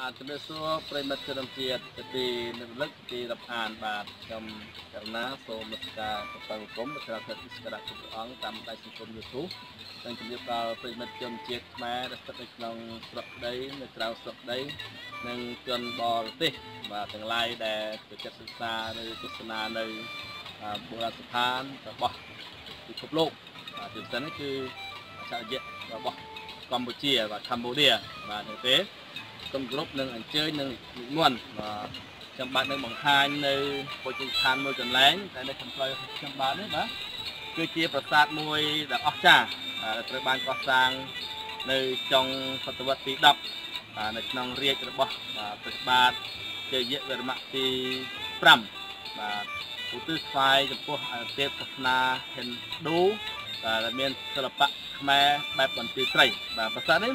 បាទជំរាបសួរប្រិមិត្តជនជាតិទីនិរលឹកទីរាប់អានបាទខ្ញុំករណាសូមនមស្ការព្រះបង្គំព្រះធម៌ស្ការៈព្រះអង្គតាមដៃសង្គម YouTube និងជំរាបដល់ប្រិមិត្តជនជាតិខ្មែរដែលស្ថិតនៅក្នុងស្រុកដីនៅក្រៅស្រុកដីនិងជនបរទេសបាទទាំងឡាយដែលចូលចិត្តសិក្សាឬទស្សនានៅបុរាណស្ថានរបស់ពិភពលោកបាទជាពិសេសនេះគឺអចលយៈរបស់កម្ពុជាបាទកម្ពុជាបាទហ្នឹង ទេសូមគោរពនិងអញ្ជើញនឹងនិមន្តបាទខ្ញុំបាទនឹងបង្ហាញនៅពុជិស្ថានមួយកន្លែងតែនៅខាងក្រោយខ្ញុំបាទនេះបាទគឺជាប្រាសាទមួយដែលអស្ចារ្យដែលត្រូវបានកសាងនៅចុងសតវត្សទី10បាទនៅក្នុងរាជរបស់ព្រះបាទជ័យវរ្ម័នទី5បាទឧទ្ទិសថ្វាយចំពោះទេពសាសនាហិណ្ឌូដែលមានសិល្បៈខ្មែរបែបបន្ទាយស្រីបាទប្រាសាទនេះ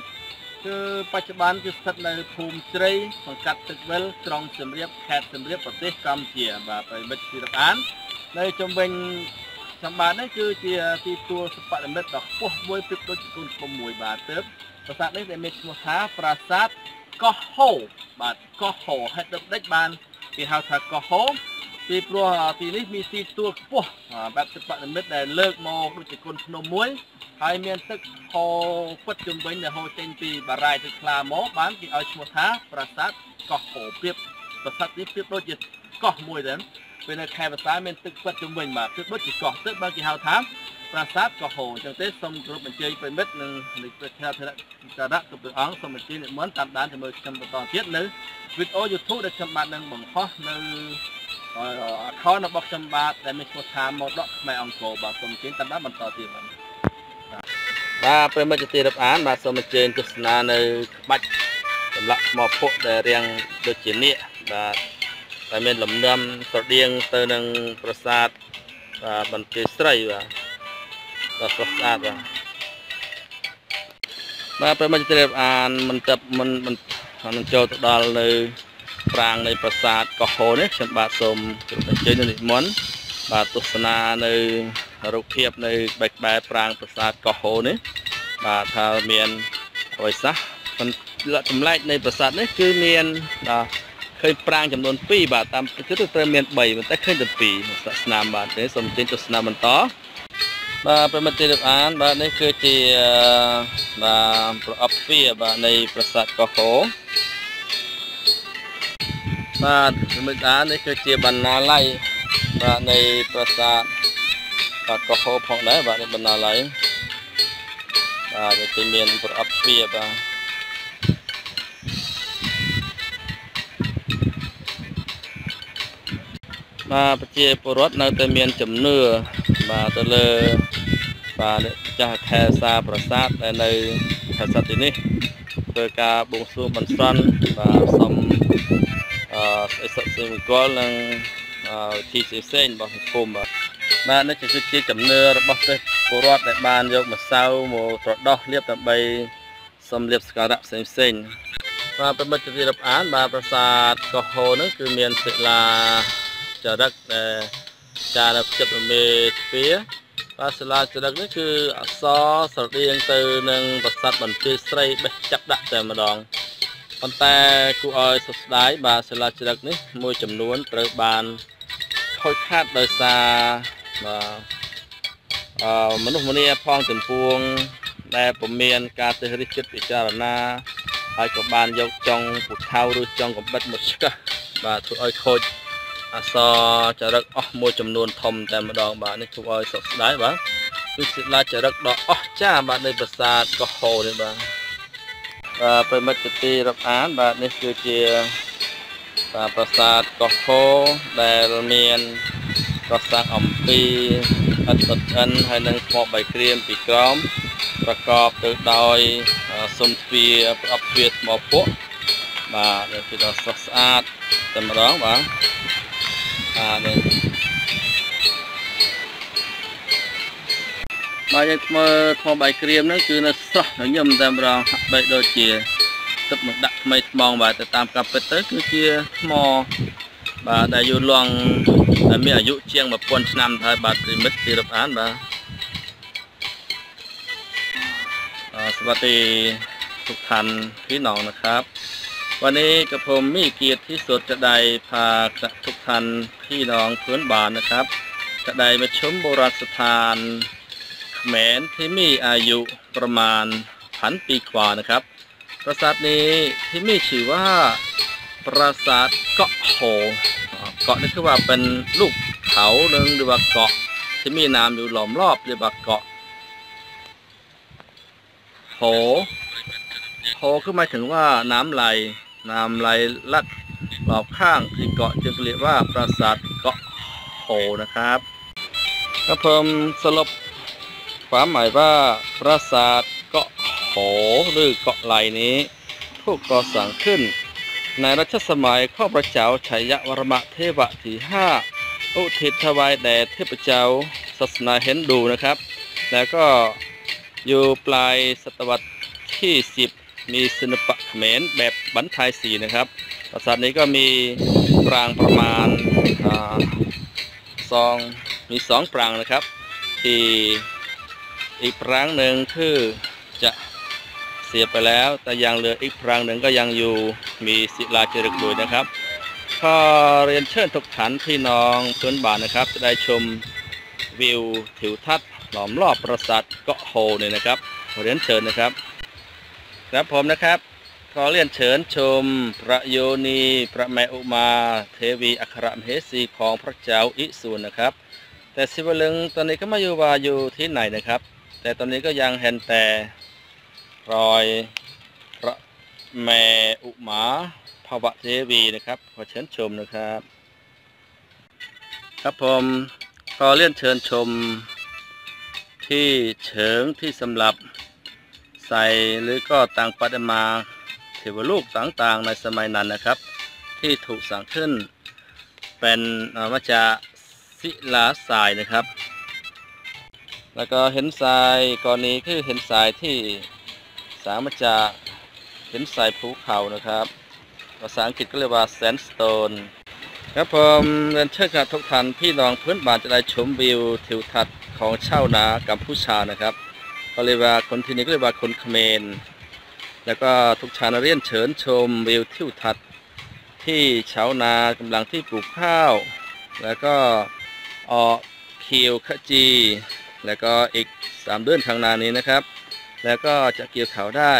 គឺបច្ចុប្បន្នគឺស្ថិតនៅភូមិជ្រៃសង្កាត់ទឹកវិលក្រុងសៀមរាបខេត្តសៀមរាបប្រទេសកម្ពុជាបាទប្រិមិត្តទីរាប់អាននៅជំវិញសម្បត្តិនេះគឺជាទីទួលសពនិមិត្តដ៏ខ្ពស់មួយប្រៀបដូចជាកូនឃុំមួយបាទទើបប្រាសាទនេះដែលមានឈ្មោះថាប្រាសាទកោះហូបាទកោះហូហេតុដូចម្ដេចបានគេហៅថាកោះហូ ពីព្រោះទីនេះមានទីទួលខ្ពស់បែបសិប្បនិមិត្តដែលលើកមកដូចជាគុនភ្នំមួយ ហើយមានទឹកហូរពិតជំវិញដែលហូរចេញពីបារាយទឹកថ្លាមកបានគេឲ្យឈ្មោះថាប្រាសាទកោះហូប្រៀបប្រាសាទនេះប្រៀបដូចជាកោះមួយដែរពេលនៅខេត្តភាសាមានទឹកពិតជំវិញបាទប្រៀបដូចជាកោះទឹកបើគេហៅថាប្រាសាទកោះហូអញ្ចឹងទេសូមគោរពអញ្ជើញប្រិមិត្តនិងនៃព្រះធរៈការៈគ្រប់ព្រះអង្គសូមអញ្ជើញនិមន្តតាមដានជាមួយខ្ញុំបន្តទៀតនៅវីដេអូ YouTube ដែលខ្ញុំបាននឹងបង្ហោះនៅ account របស់ខ្ញុំបាទដែលមានឈ្មោះថាម៉ូដកខ្មែរអង្គរបាទសូមអញ្ជើញតាមដានបន្តទៀតបាទបាទប្រិមិត្តទីរាប់អានបាទសូមអញ្ជើញទស្សនានៅក្បាច់ចម្លាក់ថ្មភក់ដែលរាងដូចជានាគបាទដែលមានលំនាំស្រដៀងទៅនឹងប្រាសាទបាទបន្ទាយស្រីបាទដ៏ស្រស់ស្អាតបាទបាទប្រិមិត្តទីរាប់អានមិនទៅមិនមិនចូលទៅដល់នៅ ប្រាង្គនៃប្រាសាទកោះហូនេះខ្ញុំបាទសូមជម្រាបអញ្ជើញនៅនិមន្តបាទទស្សនានៅរូបភាពនៅក្បែរក្បែរប្រាង្គប្រាសាទកោះហូនេះបាទថាមានអ្វីសោះលក្ខចម្លែកនៃប្រាសាទនេះគឺមានបាទឃើញប្រាង្គចំនួន2បាទតាមគឺត្រូវមាន3ប៉ុន្តែឃើញតែ2សាសនាបាទទេសូមទាញទស្សនាបន្តបាទប្រិមិត្តទីអានបាទនេះគឺជាបាទប្រអប់ទ្វារបាទនៃប្រាសាទកោះហូ បាទមិត្តអានេះគឺជាបណ្ណាល័យបាទនៃប្រាសាទបាទកោះហូផងដែរបាទនេះបណ្ណាល័យបាទវាទីមានប្រអប់ទ្វារបាទបាទប្រជាពលរដ្ឋនៅតែមានជំនឿបាទទៅលើបាទចាស់ខែសាប្រាសាទដែលនៅខេត្តសត្វទីនេះធ្វើការបួងសួងបន្សន់បាទសំស្អីសុខសេមង្គលនិងវិធីផ្សេងៗរបស់សង្គមបាទបាទនេះគឺជាជំនឿរបស់ព្រះពលរដ្ឋដែលបានយកម្សៅមកត្រដោះលាបដើម្បីសំលៀបសក្ការៈផ្សេងផ្សេងបាទប្រមិត្តជារាប់អានបាទប្រាសាទកោះហូនឹងគឺមានសិលាចារឹកដែលចារនៅចិត្តរមេទ្វាបាទសិលាចារឹកនេះគឺអក្សរស្រដៀងទៅនឹងប្រាសាទបន្ទាយស្រីបេះចាប់ដាក់តែម្ដង ប៉ុន្តែគួរឲ្យសោកស្ដាយបាទសិលាចារឹកនេះមួយចំនួនត្រូវបានខូចខាតដោយសារបាទអឺមនុស្សម្នាផងចំពោះដែលពុំមានការទិះរិះគិតពិចារណាហើយក៏បានយកចុងពូថៅឬចុងកំបិតមកឆ្កឹះបាទធ្វើឲ្យខូចអសចរិតអស់មួយចំនួនធំតែម្ដងបាទនេះធ្វើឲ្យសោកស្ដាយបាទគឺសិលាចរិតដ៏អស្ចារ្យបាទនៃប្រាសាទកោះហូនេះបាទ បាទប្រិមិត្តទីរាប់អានបាទនេះគឺជាបាទប្រាសាទកោះហូដែលមានកសាងអំពីឥដ្ឋឥដ្ឋិនហើយនិងថ្មបៃក្រៀមពីក្រោមប្រកបទៅដោយសុំទ្វារប្រអប់ទ្វារថ្មភក់បាទវាគឺដ៏ស្រស់ស្អាតតែម្ដងបាទបាទនេះ បាទយើងធ្វើថ្មបៃក្រៀមហ្នឹងគឺនៅស្រស់ញញឹមតែម្ដងហាក់បីដូចជាទឹកមកដាក់ថ្មីថ្មងបាទទៅតាមការពិតទៅគឺជាថ្មបាទដែលយូរលង់ដែលមានអាយុជាង1000ឆ្នាំហើយបាទប្រិមិត្តទីរាប់អានបាទสวัสดีทุกท่านพี่น้องนะครับ วันนี้กระผมมีเกียรติที่สุดจะได้พาทุกท่านพี่น้องพื้นบ้านนะครับ จะได้มาชมโบราณสถาน เขมรที่มีอายุประมาณพันปีกว่านะครับ ปราสาทนี้ที่มีชื่อว่าปราสาทเกาะโหเกาะนี่คือว่าเป็นลูกเขาหนึ่งหรือว่าเกาะที่มีน้ำอยู่ล้อมรอบเรียกว่าเกาะโหโหคือหมายถึงว่าน้ำไหลน้ำไหลลัดรอบข้างที่เกาะจึงเรียกว่าปราสาทเกาะโหนะครับก็เพิ่มสรุป ความหมายว่าปราสาทเกาะโหหรือเกาะไหลนี้ ถูกก่อสร้างขึ้น ในรัชสมัยข้าพระเจ้าชัยวรมะเทวะที่ห้าอุทิศถวายแด่เทพเจ้าศาสนาเฮนดูนะครับ แล้วก็อยู่ปลายศตวรรษที่ 10 มีศิลปะเขมรแบบบรรทายสีนะครับ ปราสาทนี้ก็มีปรางประมาณอาสองมีสองปรางนะครับ ที่ อีกปรางหนึ่งคือจะเสียไปแล้ว แต่ยังเหลืออีกปรางหนึ่งก็ยังอยู่มีศิลาจารึกอยู่นะครับก็เรียนเชิญทุกท่านพี่น้องเพื่อนบ้านนะครับ จะได้ชมวิวทิวทัศน์ล้อมรอบปราสาทเกาะโฮเนี่ยนะครับขอเรียนเชิญนะครับครับผมนะครับขอเรียนเชิญชมพระโยนีพระแม่อุมาเทวีอัครมเหสีของพระเจ้าอิสุนนะครับ แต่ศิวลึงตอนนี้ก็ไมาอยู่ว่าอยู่ที่ไหนนะครับ แต่ตอนนี้ก็ยังเห็นแต่รอยพระแม่อุมาภวะเทวีนะครับขอเชิญชมนะครับ ครับผมขอเรียนเชิญชมที่เฉิงที่สำหรับใส่หรือก็ต่างประมาเทวรูปต่างๆในสมัยนั้นนะครับ ที่ถูกสร้างขึ้นเป็นเอ่อมาจากศิลาทรายนะครับ แล้วก็เห็นทรายกรณีคือเห็นทรายที่สร้างมจาเห็นทรายภูเขานะครับภาษาอังกฤษก็เรียกว่า sandstone ครับผมเรียนเชิญกับทุกท่านพี่น้องพื้นบ้านจะได้ชมวิวทิวทัศน์ของชาวนากัมพูชานะครับก็เรียกว่าคนที่นี่ก็เรียกว่าคนเขมรแล้วก็ทุกชานาเรียนเชิญชมวิวทิวทัศน์ที่ชาวนากำลังที่ปลูกข้าว แล้วก็ออกเขียวขจี แล้วก็อีก3เดือนข้างหน้านี้นะครับ แล้วก็จะเกี่ยวข้าวได้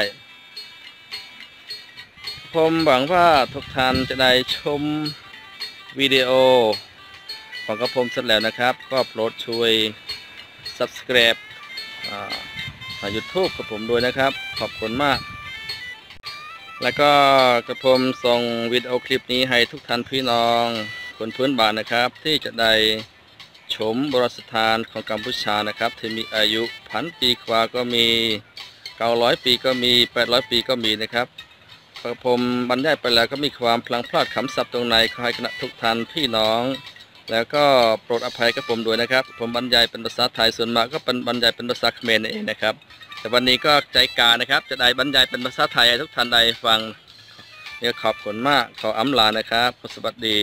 ผมหวังว่าทุกท่านจะได้ชมวิดีโอของกระผมเสร็จแล้วนะครับ ก็โปรดช่วย subscribe อ่ายูทูบกับผมด้วยนะครับ ขอบคุณมาก แล้วก็กระผมส่งวิดีโอคลิปนี้ให้ทุกท่านพี่น้องคนพื้นบ้านนะครับ ที่จะได้ ชมโบราณสถานของกัมพูชานะครับ ที่มีอายุพันปีกว่าก็มี900ปีก็มี800ปีก็มีนะครับกระผมบรรยายไปแล้วก็มีความพลังพลาดคำศัพท์ตรงไหนขอให้คณะทุกท่านพี่น้อง แล้วก็โปรดอภัยกับผมด้วยนะครับ ผมบรรยายเป็นภาษาไทยส่วนมากก็เป็นบรรยายเป็นภาษาเขมรเองนะครับ แต่วันนี้ก็ใจกานะครับ จะได้บรรยายเป็นภาษาไทยให้ทุกท่านได้ฟังเนี่ยขอบคุณมากขออำลานะครับสวัสดี